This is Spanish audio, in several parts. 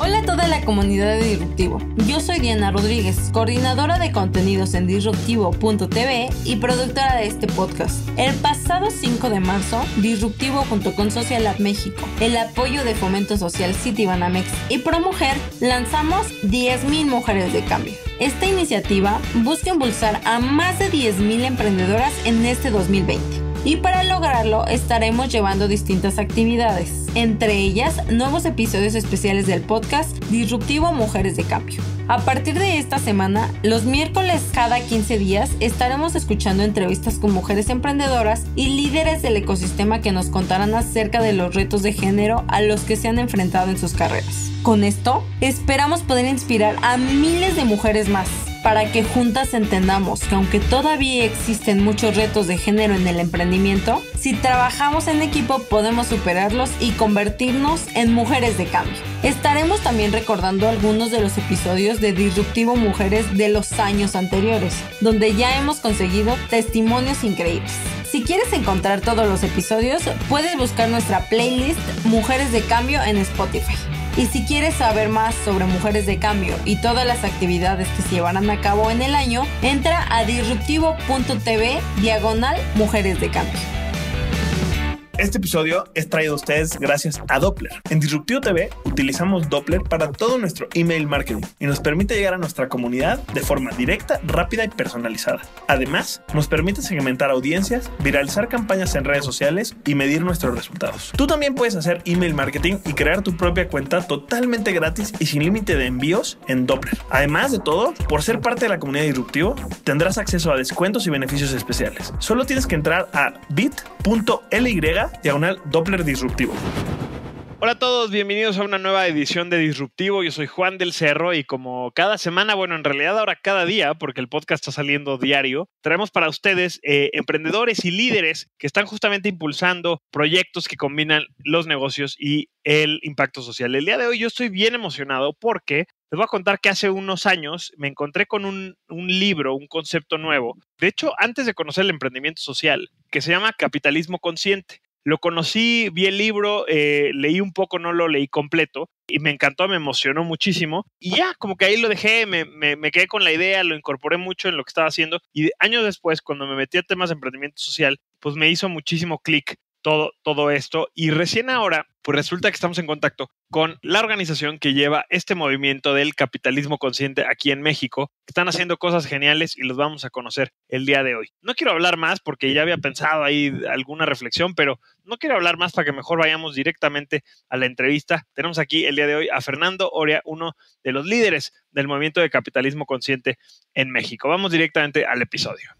Hola a toda la comunidad de Disruptivo. Yo soy Diana Rodríguez, coordinadora de contenidos en disruptivo.tv y productora de este podcast. El pasado 5 de marzo, Disruptivo junto con Social Lab México, el apoyo de Fomento Social City Banamex y ProMujer lanzamos 10.000 Mujeres de Cambio. Esta iniciativa busca impulsar a más de 10.000 emprendedoras en este 2020 y para lograrlo estaremos llevando distintas actividades, entre ellas nuevos episodios especiales del podcast Disruptivo Mujeres de Cambio. A partir de esta semana, los miércoles cada 15 días estaremos escuchando entrevistas con mujeres emprendedoras y líderes del ecosistema que nos contarán acerca de los retos de género a los que se han enfrentado en sus carreras. Con esto, esperamos poder inspirar a miles de mujeres más para que juntas entendamos que aunque todavía existen muchos retos de género en el emprendimiento, si trabajamos en equipo podemos superarlos y convertirnos en mujeres de cambio. Estaremos también recordando algunos de los episodios de Disruptivo Mujeres de los años anteriores, donde ya hemos conseguido testimonios increíbles. Si quieres encontrar todos los episodios, puedes buscar nuestra playlist Mujeres de Cambio en Spotify. Y si quieres saber más sobre Mujeres de Cambio y todas las actividades que se llevarán a cabo en el año, entra a disruptivo.tv diagonal Mujeres de Cambio. Este episodio es traído a ustedes gracias a Doppler. En Disruptivo TV utilizamos Doppler para todo nuestro email marketing y nos permite llegar a nuestra comunidad de forma directa, rápida y personalizada. Además, nos permite segmentar audiencias, viralizar campañas en redes sociales y medir nuestros resultados. Tú también puedes hacer email marketing y crear tu propia cuenta totalmente gratis y sin límite de envíos en Doppler. Además de todo, por ser parte de la comunidad Disruptivo, tendrás acceso a descuentos y beneficios especiales. Solo tienes que entrar a bit.ly diagonal Doppler Disruptivo. Hola a todos, bienvenidos a una nueva edición de Disruptivo. Yo soy Juan del Cerro y como cada semana, bueno, en realidad ahora cada día, porque el podcast está saliendo diario, traemos para ustedes eh, emprendedores y líderes que están justamente impulsando proyectos que combinan los negocios y el impacto social. El día de hoy yo estoy bien emocionado porque les voy a contar que hace unos años me encontré con un, un, libro, un concepto nuevo. De hecho, antes de conocer el emprendimiento social, que se llama Capitalismo Consciente. Lo conocí, vi el libro, eh, leí un poco, no lo leí completo y me encantó, me emocionó muchísimo. Y ya, como que ahí lo dejé, me, me, me, quedé con la idea, lo incorporé mucho en lo que estaba haciendo. Y años después, cuando me metí a temas de emprendimiento social, pues me hizo muchísimo clic todo, todo esto. Y recién ahora, pues resulta que estamos en contacto con la organización que lleva este movimiento del capitalismo consciente aquí en México. Están haciendo cosas geniales y los vamos a conocer el día de hoy. No quiero hablar más porque ya había pensado ahí alguna reflexión, pero no quiero hablar más para que mejor vayamos directamente a la entrevista. Tenemos aquí el día de hoy a Fernando Oria, uno de los líderes del movimiento de capitalismo consciente en México. Vamos directamente al episodio.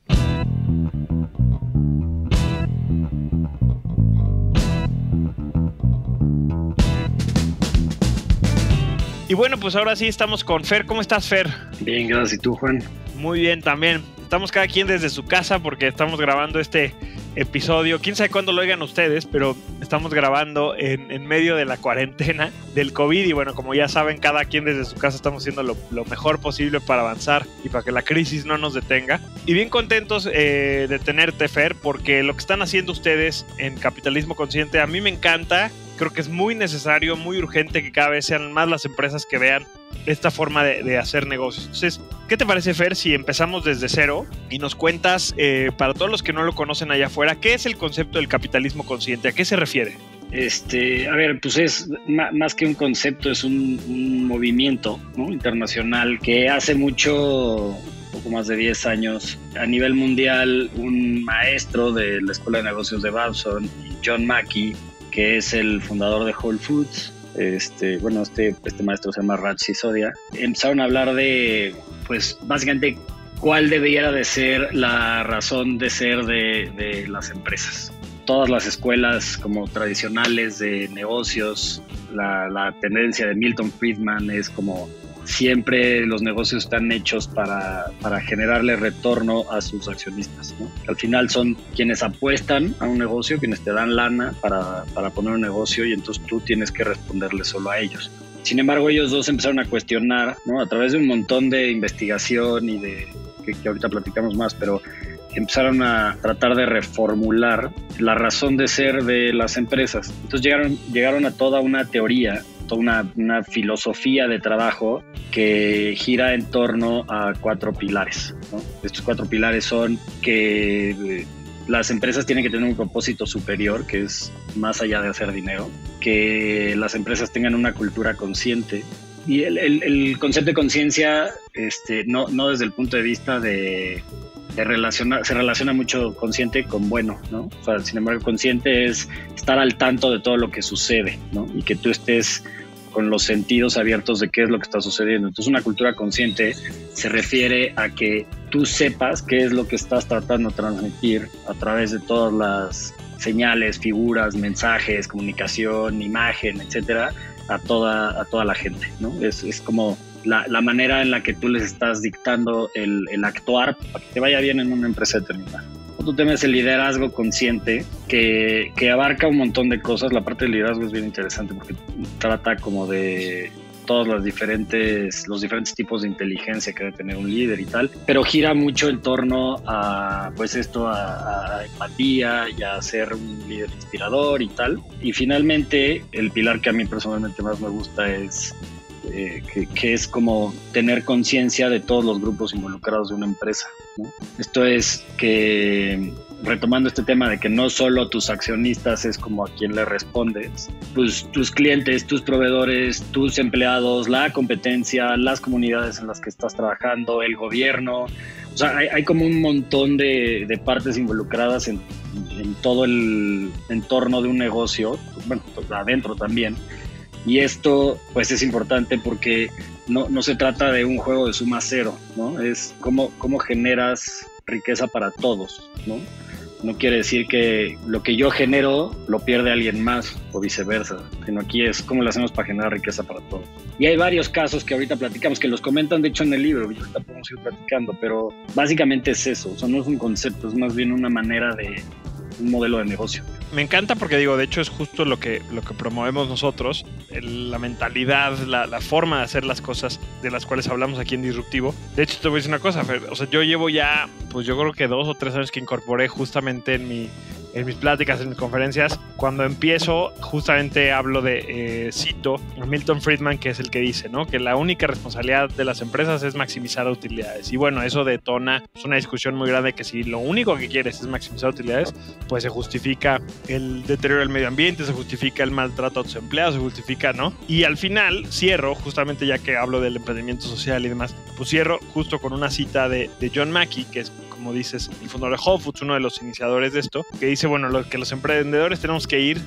Y bueno, pues ahora sí estamos con Fer. ¿Cómo estás, Fer? Bien, gracias. ¿Y tú, Juan? Muy bien, también. Estamos cada quien desde su casa porque estamos grabando este episodio. Quién sabe cuándo lo oigan ustedes, pero estamos grabando en, en, medio de la cuarentena del COVID. Y bueno, como ya saben, cada quien desde su casa estamos haciendo lo, lo mejor posible para avanzar y para que la crisis no nos detenga. Y bien contentos eh, de tenerte, Fer, porque lo que están haciendo ustedes en Capitalismo Consciente a mí me encanta creo que es muy necesario, muy urgente que cada vez sean más las empresas que vean esta forma de, hacer negocios. Entonces, ¿qué te parece, Fer, si empezamos desde cero y nos cuentas, eh, para todos los que no lo conocen allá afuera, qué es el concepto del capitalismo consciente? ¿A qué se refiere? Este, a ver, pues es más que un concepto, es un, movimiento internacional que hace mucho, poco más de 10 años, a nivel mundial, un maestro de la Escuela de Negocios de Babson, John Mackey, que es el fundador de Whole Foods. Este, bueno, este, este maestro se llama Raj Sisodia. Empezaron a hablar de, pues, básicamente cuál debiera de ser la razón de ser de, las empresas. Todas las escuelas como tradicionales de negocios, la tendencia de Milton Friedman es como siempre los negocios están hechos para, para generarle retorno a sus accionistas. Al final son quienes apuestan a un negocio, quienes te dan lana para, para poner un negocio y entonces tú tienes que responderle solo a ellos. Sin embargo, ellos dos empezaron a cuestionar, ¿no? a través de un montón de investigación y de que, que ahorita platicamos más, pero empezaron a tratar de reformular la razón de ser de las empresas. Entonces llegaron, llegaron a toda una teoría una, filosofía de trabajo que gira en torno a cuatro pilares. Estos cuatro pilares son que eh, las empresas tienen que tener un propósito superior, que es más allá de hacer dinero, que las empresas tengan una cultura consciente. Y el, concepto de conciencia, este, no, no desde el punto de vista de, de relacionar, se relaciona mucho consciente con bueno, ¿no? O sea, sin embargo, consciente es estar al tanto de todo lo que sucede, ¿no? Y que tú estés con los sentidos abiertos de qué es lo que está sucediendo. Entonces una cultura consciente se refiere a que tú sepas qué es lo que estás tratando de transmitir a través de todas las señales, figuras, mensajes, comunicación, imagen, etcétera, a toda, a toda la gente. ¿no? Es, es como la, la, manera en la que tú les estás dictando el, el actuar para que te vaya bien en una empresa determinada. Otro tema es el liderazgo consciente, que, que, abarca un montón de cosas. La parte del liderazgo es bien interesante porque trata como de todos los diferentes, los diferentes tipos de inteligencia que debe tener un líder y tal, pero gira mucho en torno a, pues esto, a, a empatía y a ser un líder inspirador y tal. Y finalmente, el pilar que a mí personalmente más me gusta es eh, que, es como tener conciencia de todos los grupos involucrados de una empresa. Esto es que, retomando este tema de que no solo tus accionistas es como a quien le respondes, pues tus clientes, tus proveedores, tus empleados, la competencia, las comunidades en las que estás trabajando, el gobierno. O sea, hay, como un montón de, partes involucradas en, en todo el entorno de un negocio, bueno, adentro también y esto pues es importante porque no, no se trata de un juego de suma cero, ¿no? Es cómo, cómo generas riqueza para todos, ¿no? No quiere decir que lo que yo genero lo pierde alguien más o viceversa, sino aquí es cómo lo hacemos para generar riqueza para todos. Y hay varios casos que ahorita platicamos, que los comentan de hecho en el libro, y ahorita podemos ir platicando, pero básicamente es eso, o no es un concepto, es más bien una manera de, un modelo de negocio. Me encanta porque digo, de hecho es justo lo que, lo que promovemos nosotros, el, la mentalidad, la, la, forma de hacer las cosas de las cuales hablamos aquí en Disruptivo. De hecho, te voy a decir una cosa, Fer, o sea, yo llevo ya, pues yo creo que dos o tres años que incorporé justamente en mi, en mis pláticas, en mis conferencias, cuando empiezo, justamente hablo de, eh, cito a Milton Friedman, que es el que dice, ¿no? Que la única responsabilidad de las empresas es maximizar utilidades. Y bueno, eso detona es una discusión muy grande que si lo único que quieres es maximizar utilidades, pues se justifica el deterioro del medio ambiente, se justifica el maltrato a tus empleados, se justifica, ¿no? Y al final cierro, justamente ya que hablo del emprendimiento social y demás, pues cierro justo con una cita de, de John Mackey, que es como dices, el fundador de Whole Foods, uno de los iniciadores de esto, que dice, bueno, lo, que los emprendedores tenemos que ir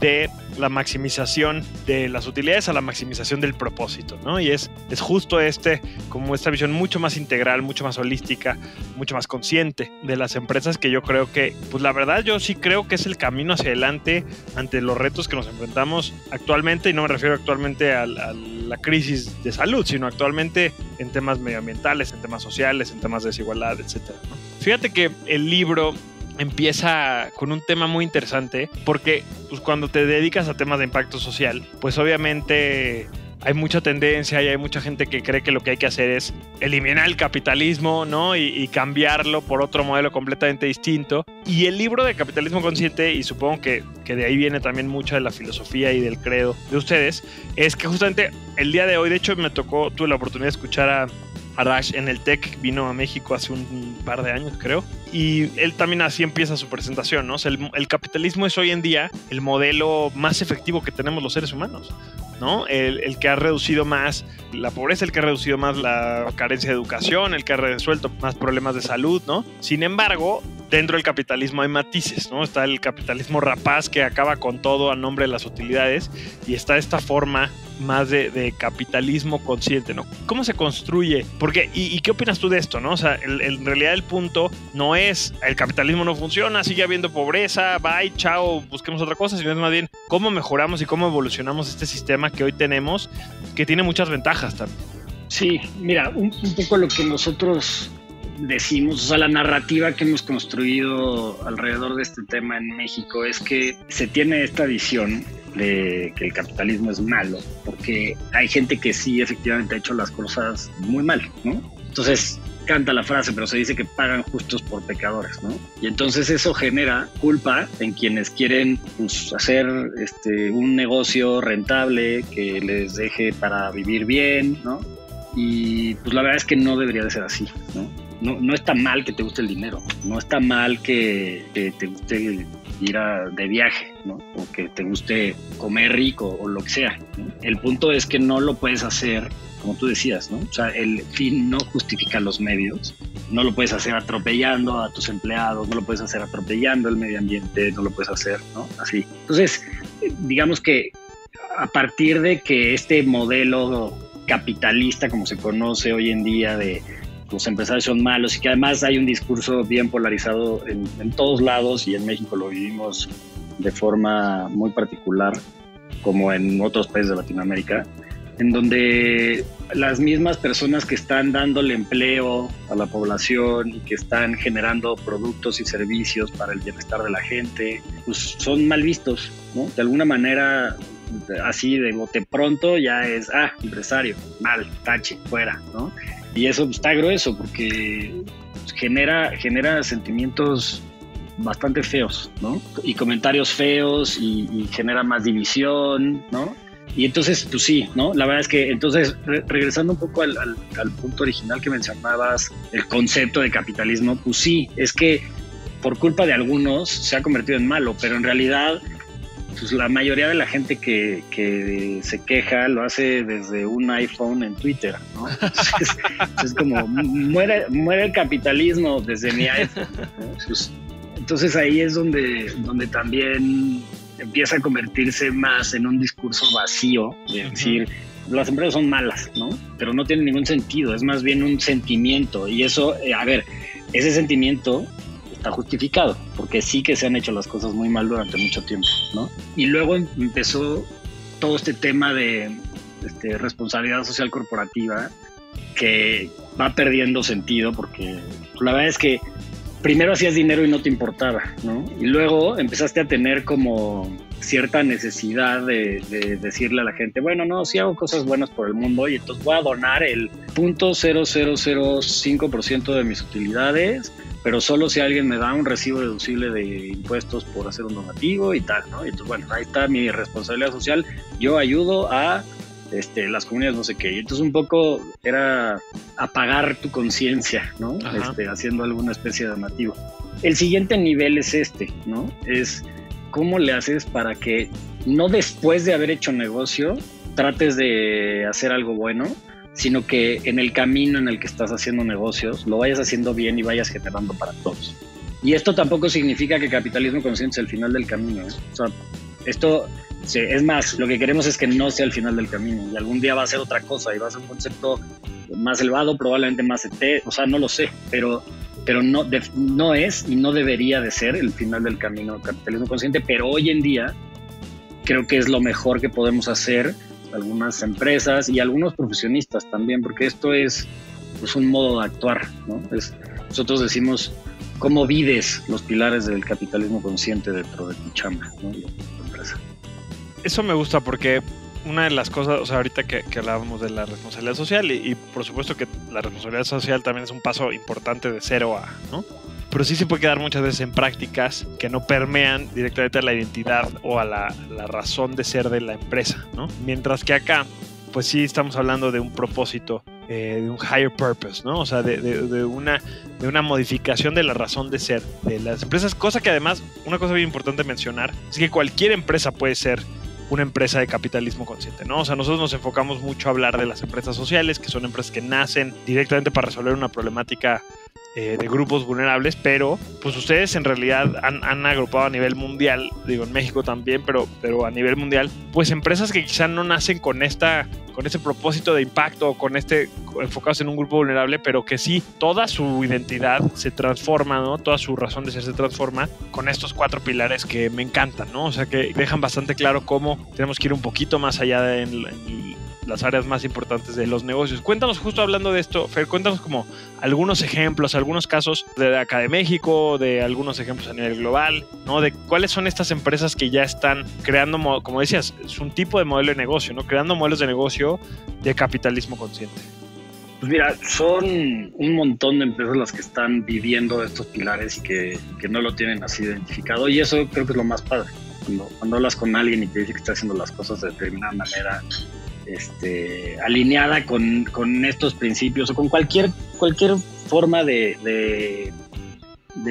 de la maximización de las utilidades a la maximización del propósito, ¿no? Y es, es justo este, como esta visión mucho más integral, mucho más holística, mucho más consciente de las empresas que yo creo que, pues la verdad yo sí creo que es el camino hacia adelante ante los retos que nos enfrentamos actualmente, y no me refiero actualmente a, la crisis de salud, sino actualmente en temas medioambientales, en temas sociales, en temas de desigualdad. ¿no? Fíjate que el libro empieza con un tema muy interesante porque pues, cuando te dedicas a temas de impacto social, pues obviamente hay mucha tendencia y hay mucha gente que cree que lo que hay que hacer es eliminar el capitalismo, ¿no? Y, cambiarlo por otro modelo completamente distinto. Y el libro de Capitalismo Consciente, y supongo que, que de ahí viene también mucha de la filosofía y del credo de ustedes, es que justamente el día de hoy, de hecho me tocó, tuve la oportunidad de escuchar a Arash en el TEC, vino a México hace un par de años, creo. Y él también así empieza su presentación, ¿no? El, capitalismo es hoy en día el modelo más efectivo que tenemos los seres humanos, ¿no? El, el, que ha reducido más la pobreza, el que ha reducido más la carencia de educación, el que ha resuelto más problemas de salud, ¿no? Sin embargo, dentro del capitalismo hay matices, ¿no? Está el capitalismo rapaz que acaba con todo a nombre de las utilidades y está esta forma más de, capitalismo consciente, ¿no? ¿Cómo se construye? Porque, ¿y, y qué opinas tú de esto, no? O sea, en realidad el punto no es el capitalismo no funciona, sigue habiendo pobreza, bye, chao, busquemos otra cosa, sino es más bien cómo mejoramos y cómo evolucionamos este sistema que hoy tenemos, que tiene muchas ventajas también. Sí, mira, un poco lo que nosotros decimos, o sea, la narrativa que hemos construido alrededor de este tema en México es que se tiene esta visión de que el capitalismo es malo, porque hay gente que sí efectivamente ha hecho las cosas muy mal, ¿no? Entonces, canta la frase, pero se dice que pagan justos por pecadores, ¿no? Y entonces eso genera culpa en quienes quieren pues, hacer este, un negocio rentable que les deje para vivir bien, ¿no? Y pues la verdad es que no debería de ser así, ¿no? No, no está mal que te guste el dinero, no está mal que, te guste ir a, de viaje, ¿no? O que te guste comer rico o lo que sea. El punto es que no lo puedes hacer como tú decías, ¿no? O sea, el fin no justifica los medios. No lo puedes hacer atropellando a tus empleados, no lo puedes hacer atropellando el medio ambiente, no lo puedes hacer, ¿no? Así. Entonces, digamos que a partir de que este modelo capitalista, como se conoce hoy en día, de los empresarios son malos y que además hay un discurso bien polarizado en, todos lados y en México lo vivimos de forma muy particular, como en otros países de Latinoamérica, en donde las mismas personas que están dándole empleo a la población y que están generando productos y servicios para el bienestar de la gente, pues son mal vistos, ¿no? De alguna manera, así de bote pronto ya es, ah, empresario, mal, tache, fuera, ¿no? Y eso está grueso porque genera, genera sentimientos bastante feos, ¿no? Y comentarios feos y, genera más división, ¿no? Y entonces, pues sí, ¿no? La verdad es que, entonces, re regresando un poco al, al, al, punto original que mencionabas, el concepto de capitalismo, pues sí, es que por culpa de algunos se ha convertido en malo, pero en realidad, pues la mayoría de la gente que, que se queja lo hace desde un iPhone en Twitter, ¿no? Entonces, es como, muere, muere el capitalismo desde mi iPhone, ¿no? Entonces, entonces ahí es donde, donde también empieza a convertirse más en un discurso vacío, de decir, las empresas son malas, ¿no? Pero no tiene ningún sentido, es más bien un sentimiento. Y eso, eh, a ver, ese sentimiento está justificado, porque sí que se han hecho las cosas muy mal durante mucho tiempo, ¿no? Y luego empezó todo este tema de este, responsabilidad social corporativa que va perdiendo sentido, porque la verdad es que primero hacías dinero y no te importaba, ¿no? Y luego empezaste a tener como cierta necesidad de, de, decirle a la gente, bueno, no, sí hago cosas buenas por el mundo y entonces voy a donar el 0.0005% de mis utilidades, pero solo si alguien me da un recibo deducible de impuestos por hacer un donativo y tal, ¿no? Y entonces, bueno, ahí está mi responsabilidad social, yo ayudo a este, las comunidades no sé qué. Y entonces un poco era apagar tu conciencia, ¿no? Este, haciendo alguna especie de donativo. El siguiente nivel es este, ¿no? Es cómo le haces para que no después de haber hecho negocio trates de hacer algo bueno, sino que en el camino en el que estás haciendo negocios lo vayas haciendo bien y vayas generando para todos. Y esto tampoco significa que capitalismo consciente es el final del camino. ¿eh? Esto es más, lo que queremos es que no sea el final del camino y algún día va a ser otra cosa y va a ser un concepto más elevado, probablemente más ET, o sea, no lo sé, pero, pero no, no es y no debería de ser el final del camino capitalismo consciente, pero hoy en día creo que es lo mejor que podemos hacer algunas empresas y algunos profesionistas también, porque esto es pues, un modo de actuar, ¿no? Es, nosotros decimos cómo vives los pilares del capitalismo consciente dentro de tu chamba, ¿no? eso me gusta porque una de las cosas, o sea, ahorita que, que hablábamos de la responsabilidad social y, y, por supuesto que la responsabilidad social también es un paso importante de cero a, ¿no? Pero sí se puede quedar muchas veces en prácticas que no permean directamente a la identidad o a la, la razón de ser de la empresa, ¿no? Mientras que acá, pues sí estamos hablando de un propósito eh, de un higher purpose, ¿no? O sea, de, de, de, una, de una modificación de la razón de ser de las empresas, cosa que además, una cosa bien importante mencionar, es que cualquier empresa puede ser una empresa de capitalismo consciente, ¿no? O sea, nosotros nos enfocamos mucho a hablar de las empresas sociales, que son empresas que nacen directamente para resolver una problemática eh, de grupos vulnerables, pero pues ustedes en realidad han, han, agrupado a nivel mundial, digo en México también, pero, pero a nivel mundial, pues empresas que quizá no nacen con esta con ese propósito de impacto, con este enfocados en un grupo vulnerable, pero que sí toda su identidad se transforma, ¿no? Toda su razón de ser se transforma con estos cuatro pilares que me encantan, ¿no? O sea, que dejan bastante claro cómo tenemos que ir un poquito más allá de en, en las áreas más importantes de los negocios. Cuéntanos, justo hablando de esto, Fer, cuéntanos como algunos ejemplos, algunos casos de acá de México, de algunos ejemplos a nivel global, ¿no? De cuáles son estas empresas que ya están creando, como decías, es un tipo de modelo de negocio, ¿no? Creando modelos de negocio de capitalismo consciente. Pues mira, son un montón de empresas las que están viviendo estos pilares y que, que no lo tienen así identificado y eso creo que es lo más padre. Cuando, cuando hablas con alguien y te dice que está haciendo las cosas de determinada manera, este, alineada con, con, estos principios o con cualquier, cualquier forma de, de,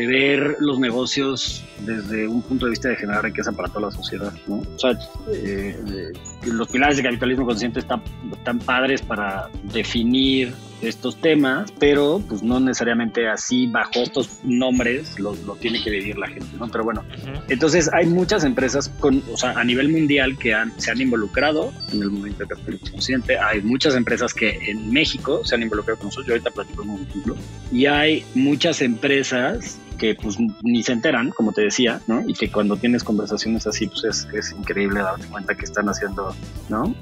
ver los negocios desde un punto de vista de generar riqueza para toda la sociedad. O sea, eh, eh los pilares de capitalismo consciente están padres para definir estos temas, pero pues no necesariamente así bajo estos nombres lo, lo tiene que vivir la gente, ¿no? Pero bueno, uh -huh. entonces hay muchas empresas con, o sea, a nivel mundial que han, se han involucrado en el movimiento de capitalismo consciente, hay muchas empresas que en México se han involucrado con nosotros, yo ahorita platico un ejemplo, y hay muchas empresas que pues ni se enteran, como te decía, ¿no? Y que cuando tienes conversaciones así, pues es, es increíble darte cuenta que están haciendo, ¿no?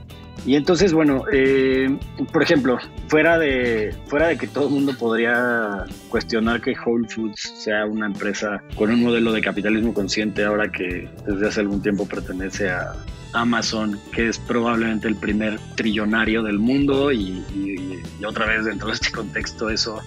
Y entonces, bueno, eh, por ejemplo, fuera de, fuera de que todo el mundo podría cuestionar que Whole Foods sea una empresa con un modelo de capitalismo consciente ahora que desde hace algún tiempo pertenece a Amazon, que es probablemente el primer trillonario del mundo y, y, otra vez dentro de este contexto eso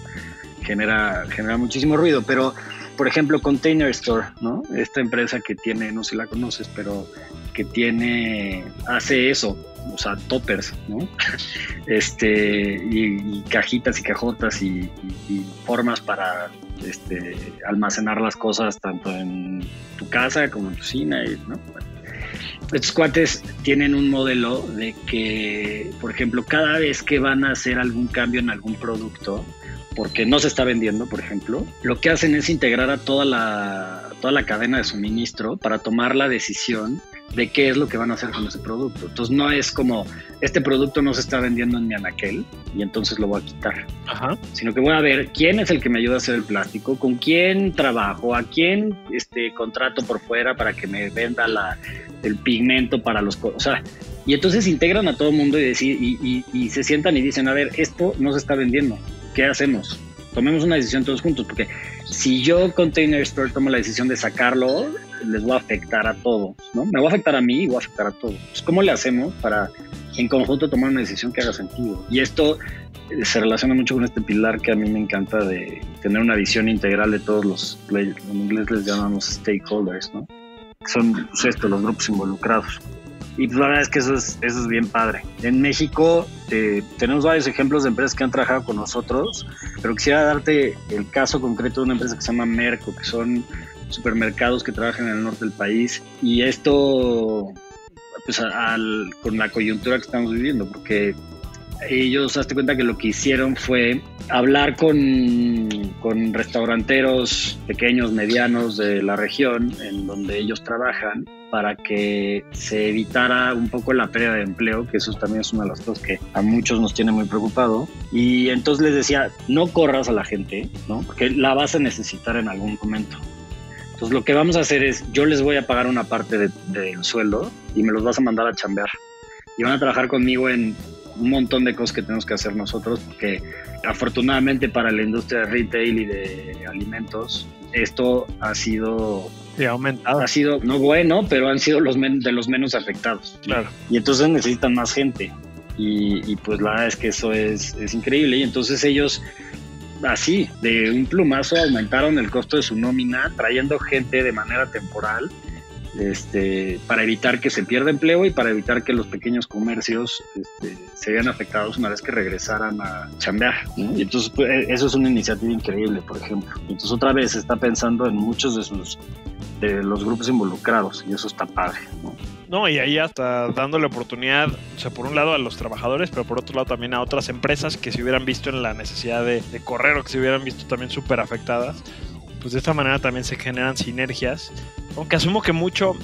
genera, genera muchísimo ruido, pero por ejemplo Container Store, ¿no? Esta empresa que tiene, no sé si la conoces, pero que tiene, hace eso, o sea, toppers, ¿no? Este, y, cajitas y cajotas y, formas para este, almacenar las cosas tanto en tu casa como en tu cocina, ¿no? Estos cuates tienen un modelo de que, por ejemplo, cada vez que van a hacer algún cambio en algún producto, porque no se está vendiendo, por ejemplo, lo que hacen es integrar a toda la, toda la cadena de suministro para tomar la decisión de qué es lo que van a hacer con ese producto. Entonces no es como, este producto no se está vendiendo en mi anaquel y entonces lo voy a quitar, Ajá. sino que voy a ver quién es el que me ayuda a hacer el plástico, con quién trabajo, a quién este, contrato por fuera para que me venda la, el pigmento para los... O sea, y entonces integran a todo el mundo y, decir, y, y, y se sientan y dicen, a ver, esto no se está vendiendo, ¿qué hacemos? Tomemos una decisión todos juntos, porque si yo, Container Store, tomo la decisión de sacarlo, les voy a afectar a todos, ¿no? Me va a afectar a mí y voy a afectar a todos. Pues, ¿Cómo le hacemos para en conjunto tomar una decisión que haga sentido? Y esto eh, se relaciona mucho con este pilar que a mí me encanta de tener una visión integral de todos los en inglés les llamamos stakeholders, ¿no? Son pues, esto, los grupos involucrados. Y pues la verdad es que eso es, eso es bien padre. En México eh, tenemos varios ejemplos de empresas que han trabajado con nosotros, pero quisiera darte el caso concreto de una empresa que se llama Merco, que son supermercados que trabajan en el norte del país. Y esto, pues con la coyuntura que estamos viviendo, porque ellos, hazte cuenta que lo que hicieron fue hablar con, con restauranteros pequeños, medianos de la región en donde ellos trabajan para que se evitara un poco la pérdida de empleo, que eso también es una de las cosas que a muchos nos tiene muy preocupado. Y entonces les decía, no corras a la gente, ¿no? Porque la vas a necesitar en algún momento. Entonces lo que vamos a hacer es, yo les voy a pagar una parte del de, de sueldo y me los vas a mandar a chambear. Y van a trabajar conmigo en un montón de cosas que tenemos que hacer nosotros, porque afortunadamente para la industria de retail y de alimentos, esto ha sido Sí, aumentado. Ha sido, no bueno, pero han sido los men de los menos afectados. Claro. Y entonces necesitan más gente. Y, y pues la verdad es que eso es, es, increíble. Y entonces ellos, así, de un plumazo, aumentaron el costo de su nómina, trayendo gente de manera temporal este, para evitar que se pierda empleo y para evitar que los pequeños comercios este, se vean afectados una vez que regresaran a chambear. ¿no? Y entonces pues, eso es una iniciativa increíble, por ejemplo. Entonces otra vez se está pensando en muchos de sus de los grupos involucrados y eso está padre. ¿no? No, y ahí hasta dándole oportunidad, o sea, por un lado a los trabajadores, pero por otro lado también a otras empresas que se hubieran visto en la necesidad de, de correr o que se hubieran visto también súper afectadas, pues de esta manera también se generan sinergias. Aunque asumo que mucho,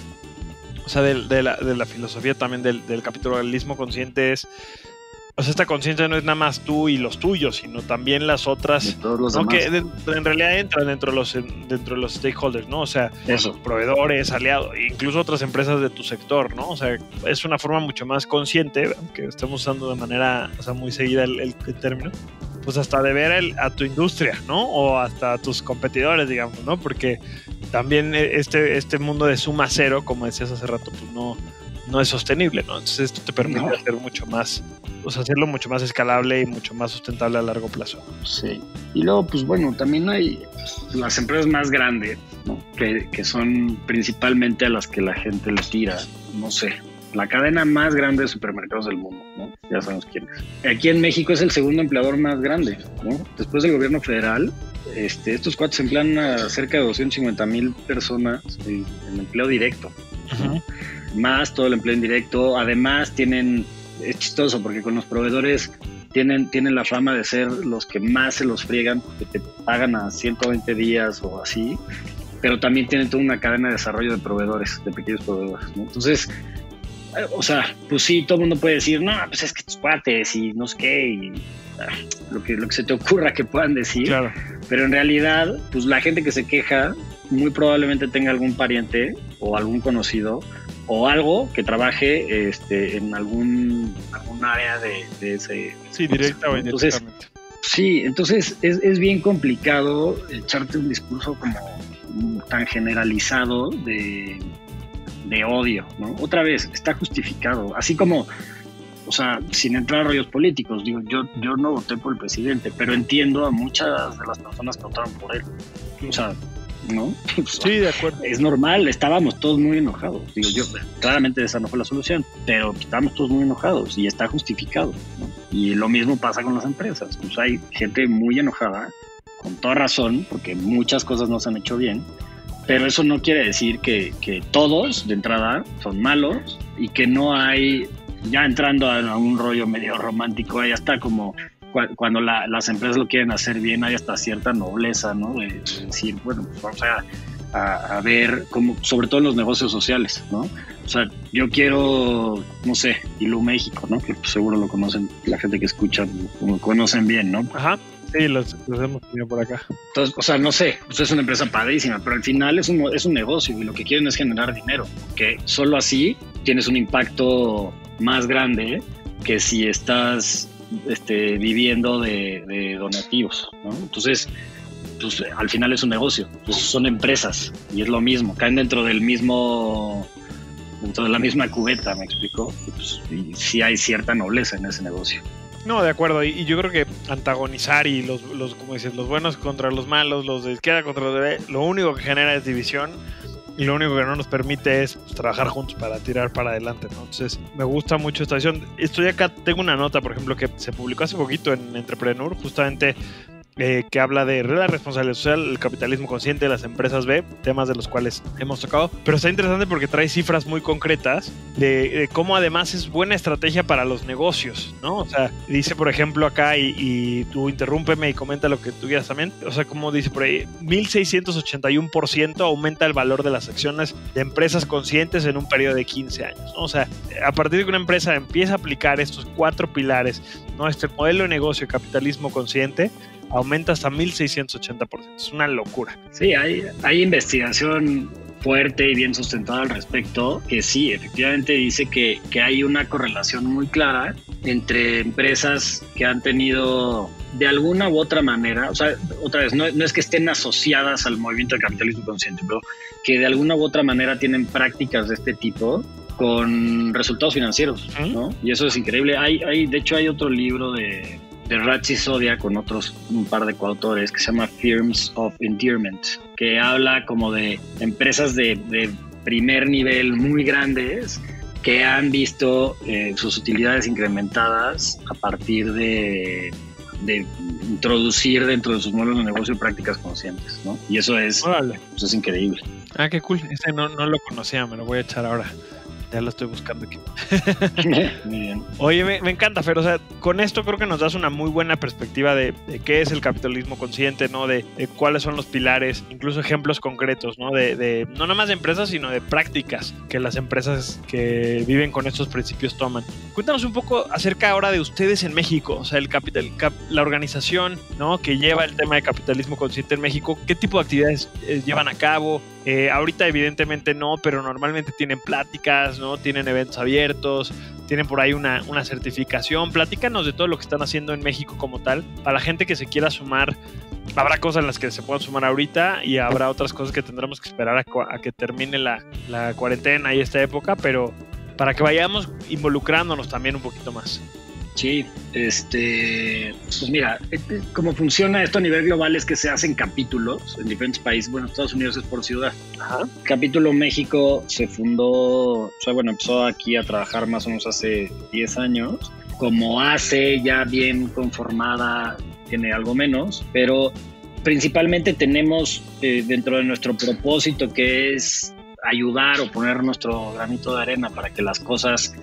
o sea, de, la, filosofía también del, del capitalismo consciente es o sea, esta conciencia no es nada más tú y los tuyos, sino también las otras, aunque en realidad entran dentro de los dentro de los stakeholders, ¿no? O sea, Eso. proveedores, aliados, incluso otras empresas de tu sector, ¿no? O sea, es una forma mucho más consciente, aunque estemos usando de manera, o sea, muy seguida el, el, el término, pues hasta de ver el, a tu industria, ¿no? O hasta a tus competidores, digamos, ¿no? Porque también este, este mundo de suma cero, como decías hace rato, pues no, no es sostenible, ¿no? Entonces esto te permite hacer mucho más, pues hacerlo mucho más escalable y mucho más sustentable a largo plazo. Sí. Y luego, pues bueno, también hay las empresas más grandes, ¿no? que, que son principalmente a las que la gente le tira, no sé, la cadena más grande de supermercados del mundo, ¿no? Ya sabemos quién es. Aquí en México es el segundo empleador más grande, ¿no? Después del gobierno federal, este, estos cuatro emplean a cerca de 250 mil personas en, empleo directo, más todo el empleo indirecto. Además, tienen, es chistoso porque con los proveedores tienen, tienen la fama de ser los que más se los friegan, que te pagan a 120 días o así, pero también tienen toda una cadena de desarrollo de proveedores, de pequeños proveedores. Entonces, eh, o sea, pues sí, todo el mundo puede decir, no, pues es que tus cuates y no sé qué, y ah, lo, que, lo que se te ocurra que puedan decir. Claro. Pero en realidad, pues la gente que se queja muy probablemente tenga algún pariente o algún conocido o algo que trabaje este, en algún, algún área de, ese. Sí, directa o entonces, Sí, entonces es, es bien complicado echarte un discurso como tan generalizado de de odio, ¿no? Otra vez, está justificado, así como, o sea, sin entrar a rollos políticos, digo, yo, yo no voté por el presidente, pero entiendo a muchas de las personas que votaron por él, o sea, ¿no? Sí, de acuerdo. Es normal, estábamos todos muy enojados, digo, yo, claramente esa no fue la solución, pero estábamos todos muy enojados y está justificado, ¿no? Y lo mismo pasa con las empresas, pues hay gente muy enojada, con toda razón, porque muchas cosas no se han hecho bien, pero eso no quiere decir que, que, todos de entrada son malos y que no hay, ya entrando a, un rollo medio romántico, ahí está como cuando las empresas lo quieren hacer bien, hay hasta cierta nobleza, ¿no? De, decir, bueno, pues vamos a, a, ver, cómo, sobre todo en los negocios sociales, ¿no? O sea, yo quiero, no sé, Ilu México, ¿no? Que seguro lo conocen, la gente que escucha, lo conocen bien, ¿no? Ajá. Sí, los, hemos tenido por acá. Entonces, o sea, no sé, pues es una empresa padrísima, pero al final es un, es un negocio y lo que quieren es generar dinero, que solo así tienes un impacto más grande que si estás este, viviendo de, donativos, ¿no? Entonces, pues al final es un negocio, pues son empresas y es lo mismo, caen dentro del mismo dentro de la misma cubeta, me explico, pues, y sí hay cierta nobleza en ese negocio. No, de acuerdo. Y, yo creo que antagonizar y los, los, como dices, los buenos contra los malos, los de izquierda contra los de lo único que genera es división y lo único que no nos permite es pues, trabajar juntos para tirar para adelante. Entonces, me gusta mucho esta visión. Estoy acá, tengo una nota, por ejemplo, que se publicó hace poquito en Entrepreneur, justamente eh, que habla de la responsabilidad social, el capitalismo consciente de las empresas B, temas de los cuales hemos tocado. Pero está interesante porque trae cifras muy concretas de, cómo además es buena estrategia para los negocios, ¿no? O sea, dice, por ejemplo, acá, y, tú interrúmpeme y comenta lo que tú quieras también. O sea, como dice por ahí, 1681% aumenta el valor de las acciones de empresas conscientes en un periodo de 15 años, ¿no? O sea, a partir de que una empresa empieza a aplicar estos cuatro pilares, ¿no? Este modelo de negocio, capitalismo consciente, aumenta hasta 1680%. Es una locura. Sí, hay, hay investigación fuerte y bien sustentada al respecto, que sí, efectivamente dice que, que, hay una correlación muy clara entre empresas que han tenido de alguna u otra manera, o sea, otra vez, no, no es que estén asociadas al movimiento del capitalismo consciente, pero que de alguna u otra manera tienen prácticas de este tipo con resultados financieros, ¿no? Y eso es increíble. Hay, hay, de hecho, hay otro libro de de Ratchi Sodia con otros un par de coautores que se llama Firms of Endearment, que habla como de empresas de, primer nivel muy grandes que han visto eh, sus utilidades incrementadas a partir de, introducir dentro de sus modelos de negocio prácticas conscientes, ¿no? Y eso es, pues es increíble. Ah, qué cool. Ese no, no lo conocía, me lo voy a echar ahora. Ya lo estoy buscando aquí. muy bien. Oye, me, encanta, Fer. O sea, con esto creo que nos das una muy buena perspectiva de, qué es el capitalismo consciente, ¿no? De, cuáles son los pilares, incluso ejemplos concretos, ¿no? De, no nada más de empresas, sino de prácticas que las empresas que viven con estos principios toman. Cuéntanos un poco acerca ahora de ustedes en México, o sea, el capital, la organización, ¿no? Que lleva el tema de capitalismo consciente en México. ¿Qué tipo de actividades eh, llevan a cabo? Eh, ahorita evidentemente no, pero normalmente tienen pláticas, ¿no? Tienen eventos abiertos, tienen por ahí una, una, certificación. Platícanos de todo lo que están haciendo en México como tal. Para la gente que se quiera sumar, habrá cosas en las que se puedan sumar ahorita y habrá otras cosas que tendremos que esperar a, que termine la, la, cuarentena y esta época, pero para que vayamos involucrándonos también un poquito más. Sí, este, pues mira, este, cómo funciona esto a nivel global es que se hacen capítulos en diferentes países. Bueno, Estados Unidos es por ciudad. Ajá. Capítulo México se fundó, o sea, bueno, empezó aquí a trabajar más o menos hace 10 años. Como hace ya bien conformada, tiene algo menos, pero principalmente tenemos eh, dentro de nuestro propósito que es ayudar o poner nuestro granito de arena para que las cosas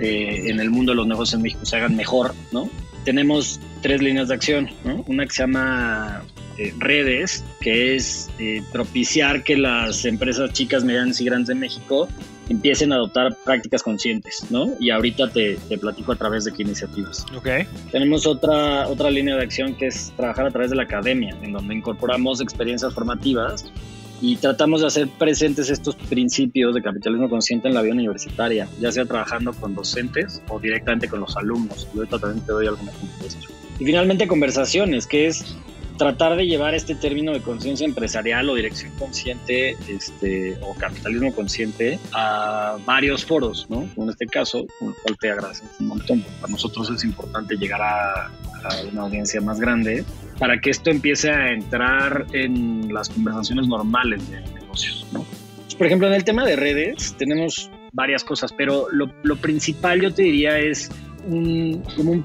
eh, en el mundo de los negocios en México se hagan mejor, ¿no? Tenemos tres líneas de acción, ¿no? Una que se llama eh, redes, que es eh, propiciar que las empresas chicas, medianas y grandes de México empiecen a adoptar prácticas conscientes, ¿no? Y ahorita te, te, platico a través de qué iniciativas. Ok. Tenemos otra, otra línea de acción que es trabajar a través de la academia, en donde incorporamos experiencias formativas y tratamos de hacer presentes estos principios de capitalismo consciente en la vida universitaria, ya sea trabajando con docentes o directamente con los alumnos. Yo ahorita también te doy alguna ejemplo de esto. Y finalmente conversaciones, que es tratar de llevar este término de conciencia empresarial o dirección consciente este, o capitalismo consciente a varios foros, ¿no? En este caso, con el cual te agradecemos un montón. Para nosotros es importante llegar a, una audiencia más grande para que esto empiece a entrar en las conversaciones normales de negocios, ¿no? Por ejemplo, en el tema de redes tenemos varias cosas, pero lo, principal yo te diría es como un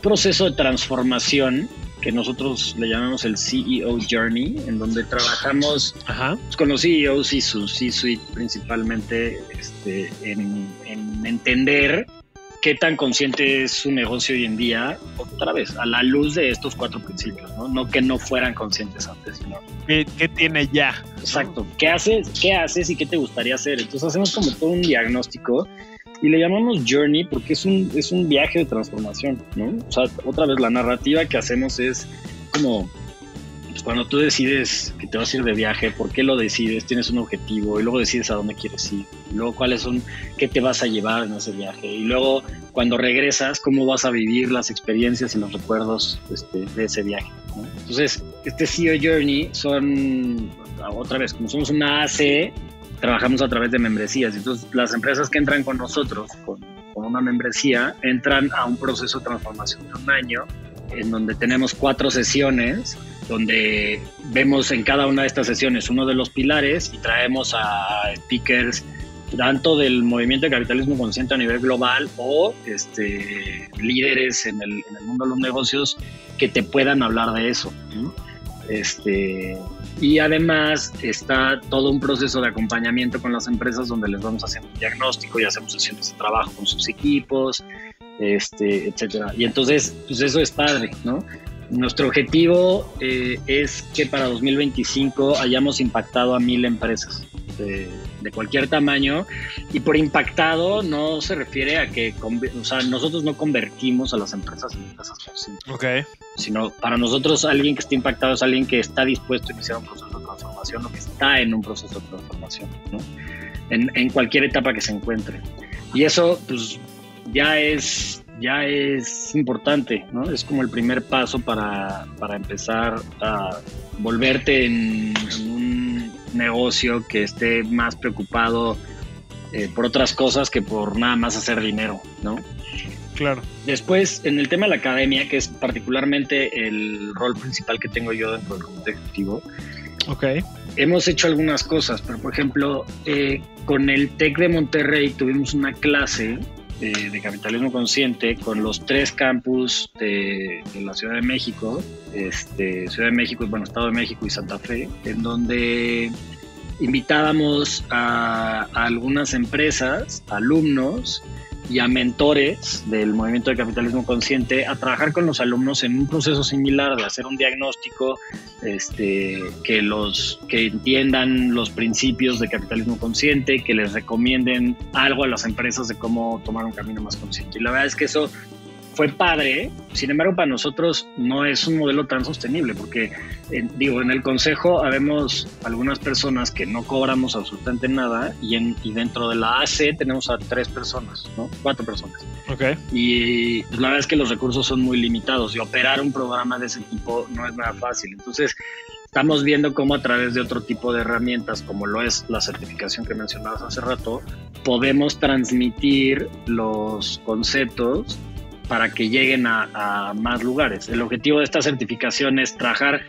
proceso de transformación que nosotros le llamamos el CEO Journey, en donde trabajamos Ajá. con los CEOs y su C-suite principalmente este, en, en, entender qué tan consciente es su negocio hoy en día, otra vez, a la luz de estos cuatro principios, ¿no? No que no fueran conscientes antes, sino... ¿Qué, qué tiene ya? Exacto. ¿Qué haces, ¿Qué haces y qué te gustaría hacer? Entonces hacemos como todo un diagnóstico y le llamamos journey porque es un, es un viaje de transformación, ¿no? O sea, otra vez la narrativa que hacemos es como pues cuando tú decides que te vas a ir de viaje, ¿por qué lo decides? Tienes un objetivo y luego decides a dónde quieres ir. Y luego cuáles son, qué te vas a llevar en ese viaje. Y luego cuando regresas, cómo vas a vivir las experiencias y los recuerdos este, de ese viaje. ¿no? Entonces, este CEO Journey son, otra vez, como somos una AC, trabajamos a través de membresías. Entonces, las empresas que entran con nosotros, con, con una membresía, entran a un proceso de transformación de un año, en donde tenemos cuatro sesiones, donde vemos en cada una de estas sesiones uno de los pilares y traemos a speakers tanto del movimiento de capitalismo consciente a nivel global o este, líderes en el, en el mundo de los negocios que te puedan hablar de eso. Este, y además está todo un proceso de acompañamiento con las empresas donde les vamos haciendo un diagnóstico y hacemos sesiones de trabajo con sus equipos, este, etcétera. Y entonces, pues eso es padre, ¿no? Nuestro objetivo eh, es que para 2025 hayamos impactado a mil empresas de, de, cualquier tamaño y por impactado no se refiere a que, o sea, nosotros no convertimos a las empresas en empresas conscientes. Ok. Sino para nosotros alguien que esté impactado es alguien que está dispuesto a iniciar un proceso de transformación o que está en un proceso de transformación, ¿no? En, en cualquier etapa que se encuentre. Y eso, pues, ya es ya es importante, ¿no? Es como el primer paso para, para empezar a volverte en, en, negocio que esté más preocupado eh, por otras cosas que por nada más hacer dinero, ¿no? Claro. Después, en el tema de la academia, que es particularmente el rol principal que tengo yo dentro del comité ejecutivo, Ok. hemos hecho algunas cosas, pero por ejemplo, eh, con el TEC de Monterrey tuvimos una clase de, de, capitalismo consciente con los tres campus de, la Ciudad de México, este, Ciudad de México, bueno, Estado de México y Santa Fe, en donde invitábamos a algunas empresas, alumnos y a mentores del movimiento de capitalismo consciente a trabajar con los alumnos en un proceso similar de hacer un diagnóstico este, que los que entiendan los principios de capitalismo consciente, que les recomienden algo a las empresas de cómo tomar un camino más consciente. Y la verdad es que eso fue padre, sin embargo para nosotros no es un modelo tan sostenible porque en, digo, en el consejo habemos algunas personas que no cobramos absolutamente nada y, en, y dentro de la AC tenemos a tres personas, ¿no? cuatro personas. Okay. Y pues, la verdad es que los recursos son muy limitados y operar un programa de ese tipo no es nada fácil. Entonces, estamos viendo cómo a través de otro tipo de herramientas, como lo es la certificación que mencionabas hace rato, podemos transmitir los conceptos para que lleguen a, más lugares. El objetivo de esta certificación es trabajar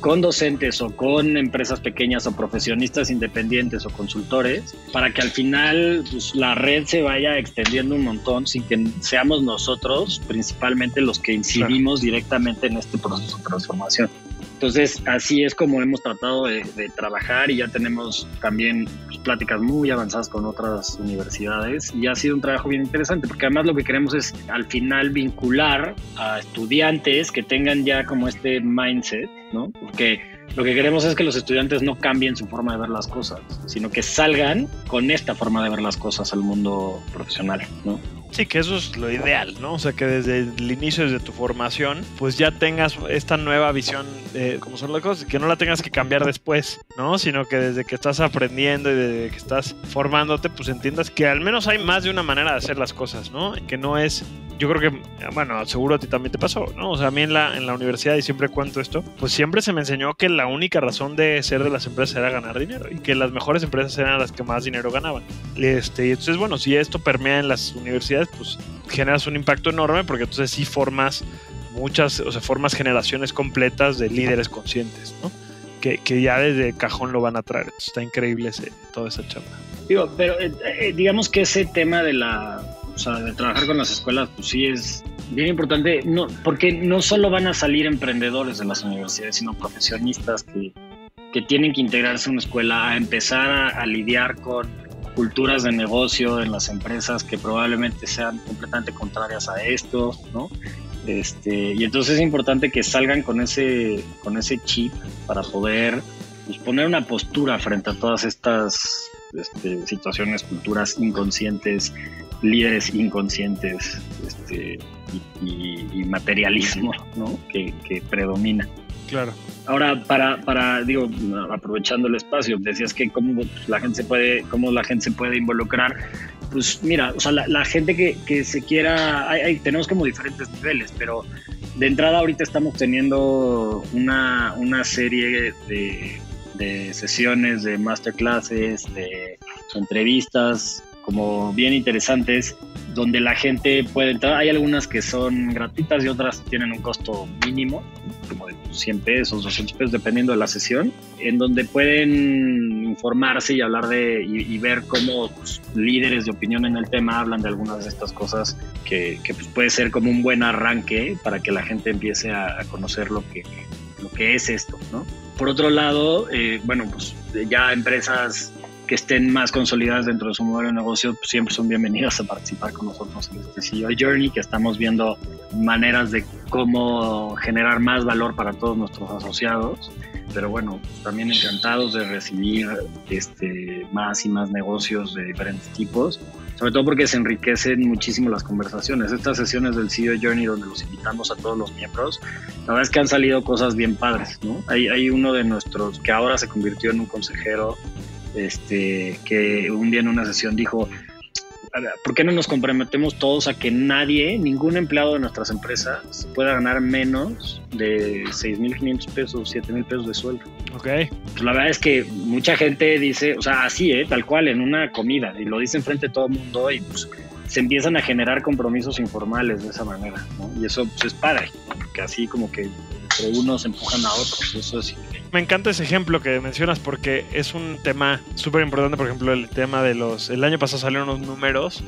con docentes o con empresas pequeñas o profesionistas independientes o consultores para que al final pues, la red se vaya extendiendo un montón sin que seamos nosotros principalmente los que incidimos directamente en este proceso de transformación. Entonces, así es como hemos tratado de, trabajar y ya tenemos también pues, pláticas muy avanzadas con otras universidades y ha sido un trabajo bien interesante porque además lo que queremos es al final vincular a estudiantes que tengan ya como este mindset, ¿no? Porque lo que queremos es que los estudiantes no cambien su forma de ver las cosas, sino que salgan con esta forma de ver las cosas al mundo profesional, ¿no? Sí, que eso es lo ideal, ¿no? O sea, que desde el inicio, desde tu formación, pues ya tengas esta nueva visión de cómo son las cosas, que no la tengas que cambiar después, ¿no? Sino que desde que estás aprendiendo y desde que estás formándote, pues entiendas que al menos hay más de una manera de hacer las cosas, ¿no? Que no es yo creo que, bueno, seguro a ti también te pasó, ¿no? O sea, a mí en la, en la universidad, y siempre cuento esto, pues siempre se me enseñó que la única razón de ser de las empresas era ganar dinero y que las mejores empresas eran las que más dinero ganaban. Este, y entonces, bueno, si esto permea en las universidades, pues generas un impacto enorme porque entonces sí formas muchas, o sea, formas generaciones completas de líderes conscientes, ¿no? Que, que ya desde cajón lo van a traer. Está increíble ese, toda esa charla. Digo, pero eh, eh, digamos que ese tema de la o sea, de trabajar con las escuelas, pues sí es bien importante, no, porque no solo van a salir emprendedores de las universidades, sino profesionistas que, que tienen que integrarse a una escuela, a empezar a, lidiar con culturas de negocio en las empresas que probablemente sean completamente contrarias a esto, ¿no? Este, y entonces es importante que salgan con ese, con ese chip para poder pues, poner una postura frente a todas estas este, situaciones, culturas inconscientes líderes inconscientes este, y, materialismo ¿no? que, predomina. Claro. Ahora, para, para, digo, aprovechando el espacio, decías que cómo la gente se puede, cómo la gente se puede involucrar. Pues mira, o sea, la, gente que, que, se quiera, hay, tenemos como diferentes niveles, pero de entrada ahorita estamos teniendo una, una serie de, de sesiones, de masterclasses, de entrevistas como bien interesantes, donde la gente puede entrar. Hay algunas que son gratuitas y otras tienen un costo mínimo, como de 100 pesos, 200 pesos, dependiendo de la sesión, en donde pueden informarse y hablar de y, ver cómo pues, líderes de opinión en el tema hablan de algunas de estas cosas que, que pues, puede ser como un buen arranque para que la gente empiece a, conocer lo que, lo que es esto, ¿no? Por otro lado, eh, bueno, pues ya empresas que estén más consolidadas dentro de su modelo de negocio, pues, siempre son bienvenidas a participar con nosotros en este CEO Journey, que estamos viendo maneras de cómo generar más valor para todos nuestros asociados. Pero bueno, también encantados de recibir este, más y más negocios de diferentes tipos, sobre todo porque se enriquecen muchísimo las conversaciones. Estas sesiones del CEO Journey donde los invitamos a todos los miembros, la verdad es que han salido cosas bien padres, ¿no? Hay, hay uno de nuestros que ahora se convirtió en un consejero este, que un día en una sesión dijo, ¿por qué no nos comprometemos todos a que nadie, ningún empleado de nuestras empresas pueda ganar menos de 6.500 pesos, 7.000 pesos de sueldo? Ok. Pues la verdad es que mucha gente dice, o sea, así, ¿eh? tal cual, en una comida, y lo dice enfrente de todo el mundo, y pues se empiezan a generar compromisos informales de esa manera, ¿no? Y eso pues, es padre, que así como que entre unos empujan a otros, eso es me encanta ese ejemplo que mencionas porque es un tema súper importante. Por ejemplo, el tema de los. El año pasado salieron unos números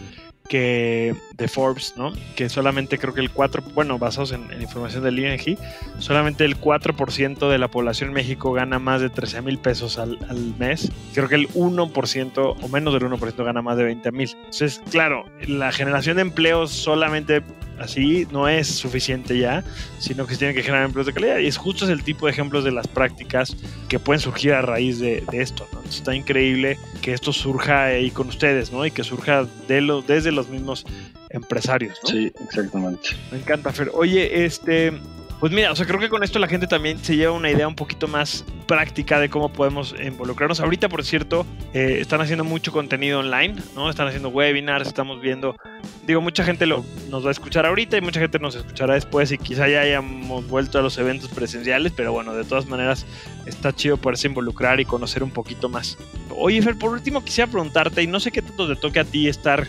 que de Forbes, ¿no? Que solamente creo que el 4, bueno, basados en, información del ING, solamente el 4% de la población en México gana más de 13 mil pesos al, al, mes. Creo que el 1% o menos del 1% gana más de 20 mil. Entonces, claro, la generación de empleos solamente así no es suficiente ya, sino que se tienen que generar empleos de calidad. Y es justo el tipo de ejemplos de las prácticas que pueden surgir a raíz de, esto. ¿no? está increíble que esto surja ahí con ustedes, ¿no? Y que surja de lo, desde los mismos empresarios. Sí, exactamente. Me encanta, Fer. Oye, este, Pues mira, o sea, creo que con esto la gente también se lleva una idea un poquito más práctica de cómo podemos involucrarnos. Ahorita, por cierto, eh, están haciendo mucho contenido online, ¿no? Están haciendo webinars, estamos viendo, digo, mucha gente lo, nos va a escuchar ahorita y mucha gente nos escuchará después y quizá ya hayamos vuelto a los eventos presenciales, pero bueno, de todas maneras está chido poderse involucrar y conocer un poquito más. Oye, Fer, por último quisiera preguntarte, y no sé qué tanto te toque a ti estar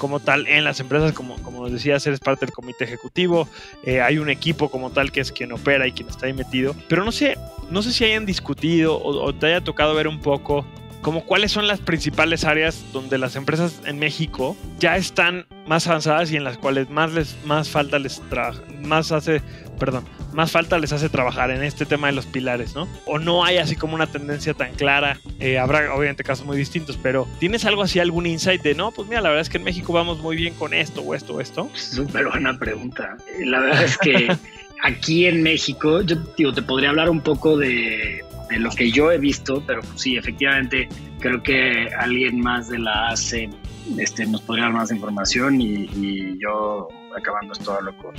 como tal en las empresas, como, como nos decías, eres parte del comité ejecutivo, eh, hay un equipo como tal que es quien opera y quien está ahí metido, pero no sé, no sé si hayan discutido o, te haya tocado ver un poco como cuáles son las principales áreas donde las empresas en México ya están más avanzadas y en las cuales más les más falta les más hace perdón, más falta les hace trabajar en este tema de los pilares, ¿no? O no hay así como una tendencia tan clara. Eh, habrá obviamente casos muy distintos, pero ¿tienes algo así, algún insight de, no, pues mira, la verdad es que en México vamos muy bien con esto o esto o esto? Súper buena pregunta. La verdad es que aquí en México, yo digo, te podría hablar un poco de, lo que yo he visto, pero pues sí, efectivamente, creo que alguien más de la ACE este, nos podría dar más información y, y yo acabando esto hablo con,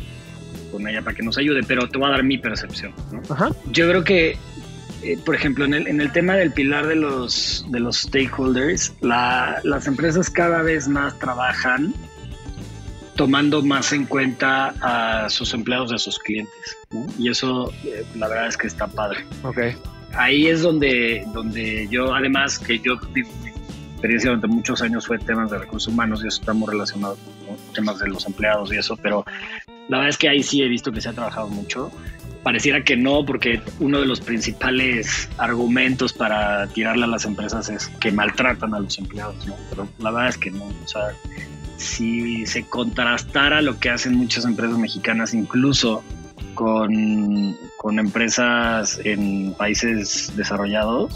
con ella para que nos ayude, pero te voy a dar mi percepción. Yo creo que, eh, por ejemplo, en el, en el, tema del pilar de los, de los stakeholders, las empresas cada vez más trabajan tomando más en cuenta a sus empleados y a sus clientes. Y eso, eh, la verdad es que está padre. Okay. Ahí es donde, donde yo, además que yo experiencia durante muchos años fue temas de recursos humanos y eso está muy relacionado con temas de los empleados y eso, pero la verdad es que ahí sí he visto que se ha trabajado mucho. Pareciera que no, porque uno de los principales argumentos para tirarle a las empresas es que maltratan a los empleados, ¿no? Pero la verdad es que no. O sea, si se contrastara lo que hacen muchas empresas mexicanas, incluso con, con empresas en países desarrollados,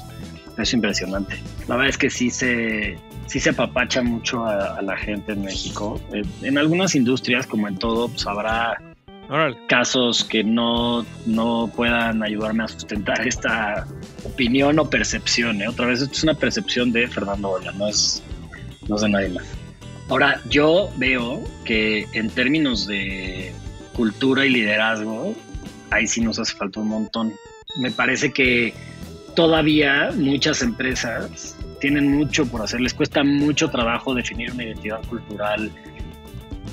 es impresionante. La verdad es que sí se, sí se apapacha mucho a, la gente en México. Eh, en algunas industrias, como en todo, pues habrá casos que no, no puedan ayudarme a sustentar esta opinión o percepción. ¿eh? Otra vez, esto es una percepción de Fernando Ola, no es, no es de nadie más. Ahora, yo veo que en términos de cultura y liderazgo, ahí sí nos hace falta un montón. Me parece que todavía muchas empresas tienen mucho por hacer, les cuesta mucho trabajo definir una identidad cultural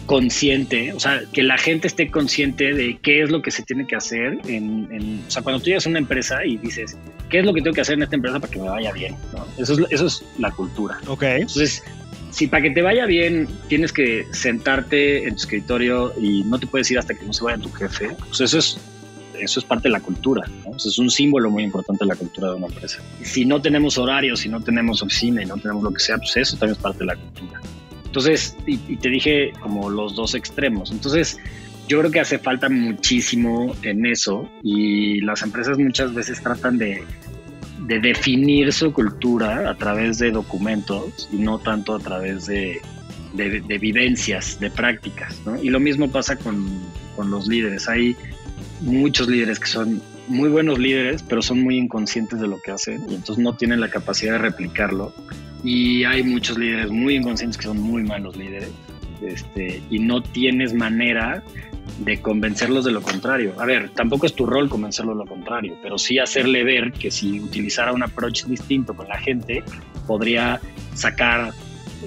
consciente, o sea, que la gente esté consciente de qué es lo que se tiene que hacer en, o sea, cuando tú llegas a una empresa y dices, ¿qué es lo que tengo que hacer en esta empresa para que me vaya bien? Eso, es, eso es la cultura. Ok. Entonces, si para que te vaya bien tienes que sentarte en tu escritorio y no te puedes ir hasta que no se vaya tu jefe, pues eso es eso es parte de la cultura, es un símbolo muy importante de la cultura de una empresa. Si no tenemos horarios, si no tenemos oficina y no tenemos lo que sea, pues eso también es parte de la cultura. Entonces, y, te dije como los dos extremos. Entonces, yo creo que hace falta muchísimo en eso y las empresas muchas veces tratan de, de definir su cultura a través de documentos y no tanto a través de, de, vivencias, de prácticas. ¿no? Y lo mismo pasa con, con los líderes. Hay muchos líderes que son muy buenos líderes, pero son muy inconscientes de lo que hacen y entonces no tienen la capacidad de replicarlo. Y hay muchos líderes muy inconscientes que son muy malos líderes este, y no tienes manera de convencerlos de lo contrario. A ver, tampoco es tu rol convencerlos de lo contrario, pero sí hacerle ver que si utilizara un approach distinto con la gente, podría sacar,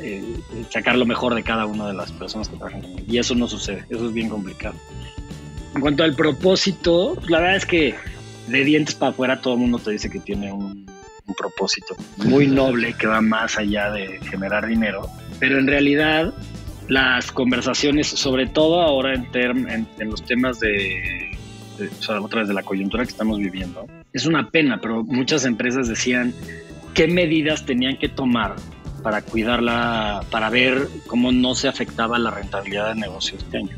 eh, sacar lo mejor de cada una de las personas que trabajan con él. Y eso no sucede, eso es bien complicado. En cuanto al propósito, la verdad es que de dientes para afuera todo el mundo te dice que tiene un, propósito muy noble que va más allá de generar dinero, pero en realidad las conversaciones, sobre todo ahora en, en, los temas de, o sea, otra vez de la coyuntura que estamos viviendo, es una pena, pero muchas empresas decían qué medidas tenían que tomar para cuidarla, para ver cómo no se afectaba la rentabilidad del negocio este año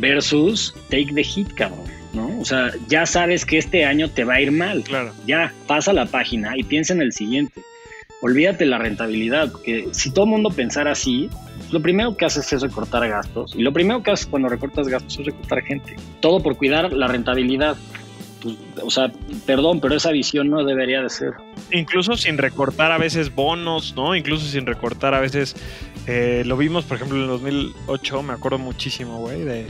versus take the hit, cabrón. ¿no? O sea, ya sabes que este año te va a ir mal. Claro. Ya, pasa la página y piensa en el siguiente. Olvídate la rentabilidad, porque si todo el mundo pensara así, lo primero que haces es recortar gastos. Y lo primero que haces cuando recortas gastos es recortar gente. Todo por cuidar la rentabilidad. Pues, o sea, perdón, pero esa visión no debería de ser. Incluso sin recortar a veces bonos, ¿no? Incluso sin recortar a veces eh, lo vimos, por ejemplo, en el 2008, me acuerdo muchísimo, güey, de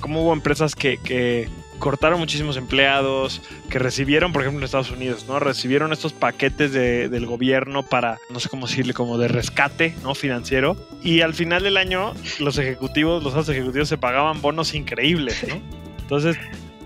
cómo hubo empresas que, cortaron muchísimos empleados, que recibieron, por ejemplo, en Estados Unidos, ¿no? Recibieron estos paquetes de, del gobierno para, no sé cómo decirle, como de rescate, ¿no? Financiero. Y al final del año, los ejecutivos, los altos ejecutivos se pagaban bonos increíbles, ¿no? Entonces,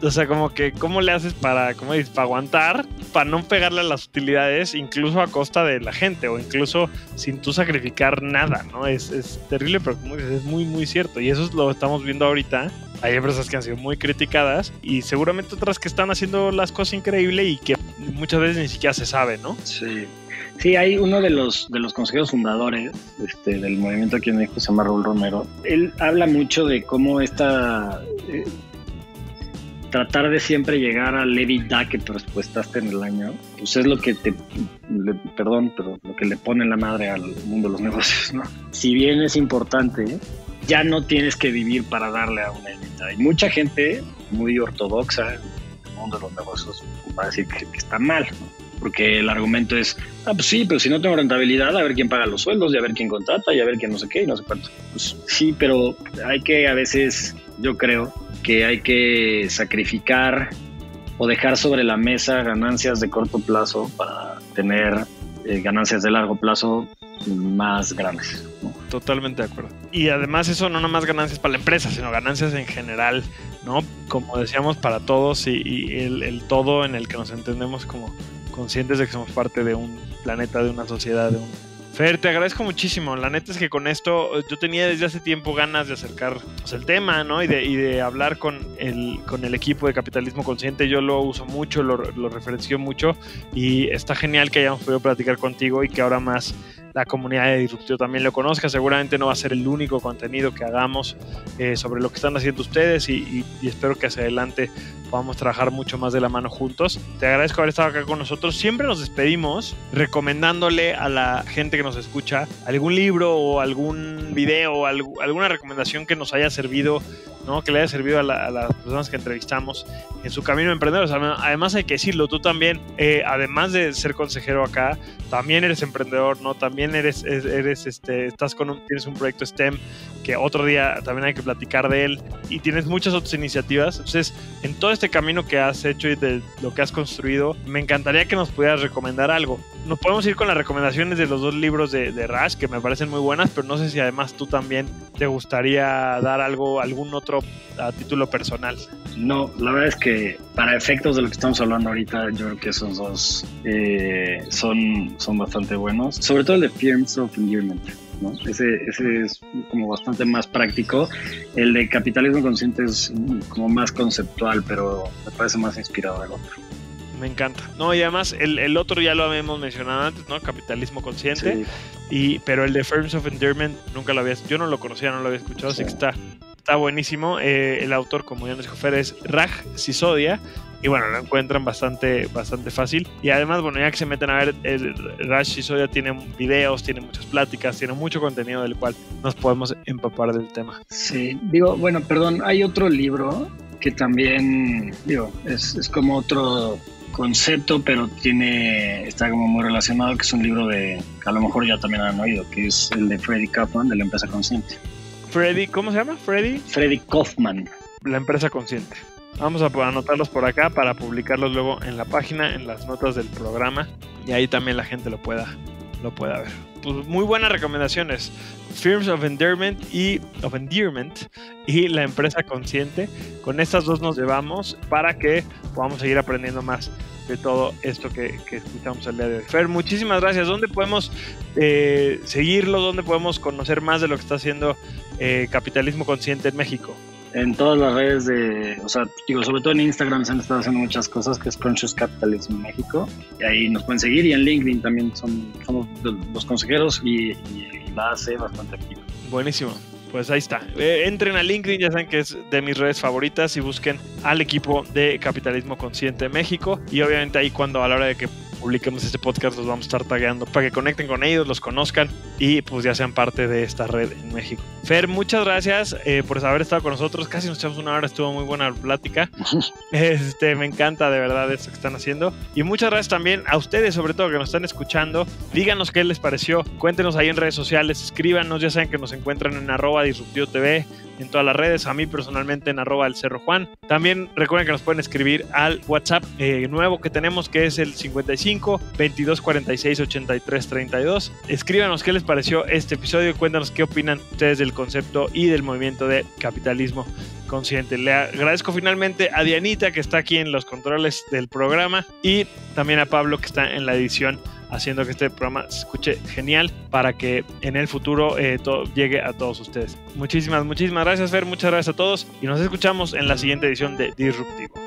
o sea, como que, ¿cómo le haces para, como dices, para aguantar, para no pegarle las utilidades, incluso a costa de la gente o incluso sin tú sacrificar nada, ¿no? Es, es terrible, pero como dices, es muy, muy cierto. Y eso es lo estamos viendo ahorita. Hay empresas que han sido muy criticadas y seguramente otras que están haciendo las cosas increíbles y que muchas veces ni siquiera se sabe, ¿no? Sí. Sí, hay uno de los, de los consejeros fundadores este, del movimiento aquí en México, se llama Raúl Romero. Él habla mucho de cómo esta, eh, tratar de siempre llegar al EBITDA que presupuestaste en el año, pues es lo que te, perdón, pero lo que le pone la madre al mundo de los negocios, ¿no? Si bien es importante, ya no tienes que vivir para darle a una EBITDA. Hay mucha gente muy ortodoxa en el mundo de los negocios va a decir que, que está mal, ¿no? porque el argumento es, ah, pues sí, pero si no tengo rentabilidad, a ver quién paga los sueldos, y a ver quién contrata, y a ver quién no sé qué, y no sé cuánto. Pues sí, pero hay que a veces, yo creo, que hay que sacrificar o dejar sobre la mesa ganancias de corto plazo para tener eh, ganancias de largo plazo más grandes. Totalmente de acuerdo. Y además eso no nomás ganancias para la empresa, sino ganancias en general, ¿no? Como decíamos, para todos y, y el, el, todo en el que nos entendemos como conscientes de que somos parte de un planeta, de una sociedad, de un... Fer, te agradezco muchísimo. La neta es que con esto yo tenía desde hace tiempo ganas de acercar pues, el tema, ¿no? Y de, y de hablar con el, con el equipo de Capitalismo Consciente. Yo lo uso mucho, lo, lo referencio mucho y está genial que hayamos podido platicar contigo y que ahora más la comunidad de Disruptivo también lo conozca. Seguramente no va a ser el único contenido que hagamos eh, sobre lo que están haciendo ustedes y, y, espero que hacia adelante podamos trabajar mucho más de la mano juntos. Te agradezco haber estado acá con nosotros. Siempre nos despedimos recomendándole a la gente que nos escucha algún libro o algún video o alguna recomendación que nos haya servido ¿no? que le haya servido a, la, a, las personas que entrevistamos en su camino de emprendedores. Además hay que decirlo, tú también, eh, además de ser consejero acá, también eres emprendedor, ¿no? También eres, eres este, estás con un, tienes un proyecto STEM que otro día también hay que platicar de él y tienes muchas otras iniciativas. Entonces, en todo este camino que has hecho y de lo que has construido, me encantaría que nos pudieras recomendar algo. Nos podemos ir con las recomendaciones de los dos libros de, de Rash, que me parecen muy buenas, pero no sé si además tú también te gustaría dar algo, algún otro a título personal. No, la verdad es que para efectos de lo que estamos hablando ahorita, yo creo que esos dos eh, son, son bastante buenos. Sobre todo el de Firms of Endearment. ¿no? Ese, ese es como bastante más práctico. El de Capitalismo Consciente es como más conceptual, pero me parece más inspirado del otro. Me encanta. No, y además el, el, otro ya lo habíamos mencionado antes, ¿no? Capitalismo consciente. Sí. Y, pero el de Firms of Endearment nunca lo había, yo no lo conocía, no lo había escuchado, sí. así que está, está buenísimo. Eh, el autor, como ya nos dijo Fer, es Raj Sisodia. Y bueno, lo encuentran bastante, bastante fácil. Y además, bueno, ya que se meten a ver, el Raj Sisodia tiene videos, tiene muchas pláticas, tiene mucho contenido del cual nos podemos empapar del tema. Sí, digo, bueno, perdón, hay otro libro que también, digo, es, es como otro concepto, pero tiene está como muy relacionado, que es un libro de que a lo mejor ya también han oído, que es el de Freddy Kaufman de la empresa consciente. Freddy, ¿cómo se llama? Freddy. Freddy Kaufman. La empresa consciente. Vamos a anotarlos por acá para publicarlos luego en la página, en las notas del programa y ahí también la gente lo pueda, lo pueda ver. Pues muy buenas recomendaciones. Firms of Endearment y of Endearment y la empresa consciente. Con estas dos nos llevamos para que podamos seguir aprendiendo más de todo esto que, que escuchamos el día de hoy. Fer, muchísimas gracias. ¿Dónde podemos eh, seguirlo? ¿Dónde podemos conocer más de lo que está haciendo eh, Capitalismo Consciente en México? En todas las redes de, o sea, digo, sobre todo en Instagram se han estado haciendo muchas cosas, que es Conscious Capitalism México. Y ahí nos pueden seguir y en LinkedIn también son, somos los consejeros y, y la hace bastante activa. Buenísimo. Pues ahí está. Eh, entren a LinkedIn, ya saben que es de mis redes favoritas y busquen al equipo de Capitalismo Consciente México. Y obviamente ahí cuando a la hora de que publiquemos este podcast los vamos a estar tagueando para que conecten con ellos, los conozcan y pues ya sean parte de esta red en México. Fer, muchas gracias eh, por haber estado con nosotros. Casi nos echamos una hora, estuvo muy buena la plática. Este, me encanta de verdad esto que están haciendo. Y muchas gracias también a ustedes, sobre todo que nos están escuchando. Díganos qué les pareció. Cuéntenos ahí en redes sociales, escríbanos. Ya saben que nos encuentran en arroba disruptivo TV en todas las redes, a mí personalmente en arroba el Cerro Juan. También recuerden que nos pueden escribir al WhatsApp eh, nuevo que tenemos que es el 55 22 46 83 32. Escríbanos qué les pareció este episodio, cuéntanos qué opinan ustedes del concepto y del movimiento de capitalismo consciente. Le agradezco finalmente a Dianita que está aquí en los controles del programa y también a Pablo que está en la edición haciendo que este programa se escuche genial para que en el futuro eh, todo llegue a todos ustedes. Muchísimas, muchísimas gracias Fer, muchas gracias a todos y nos escuchamos en la siguiente edición de Disruptivo.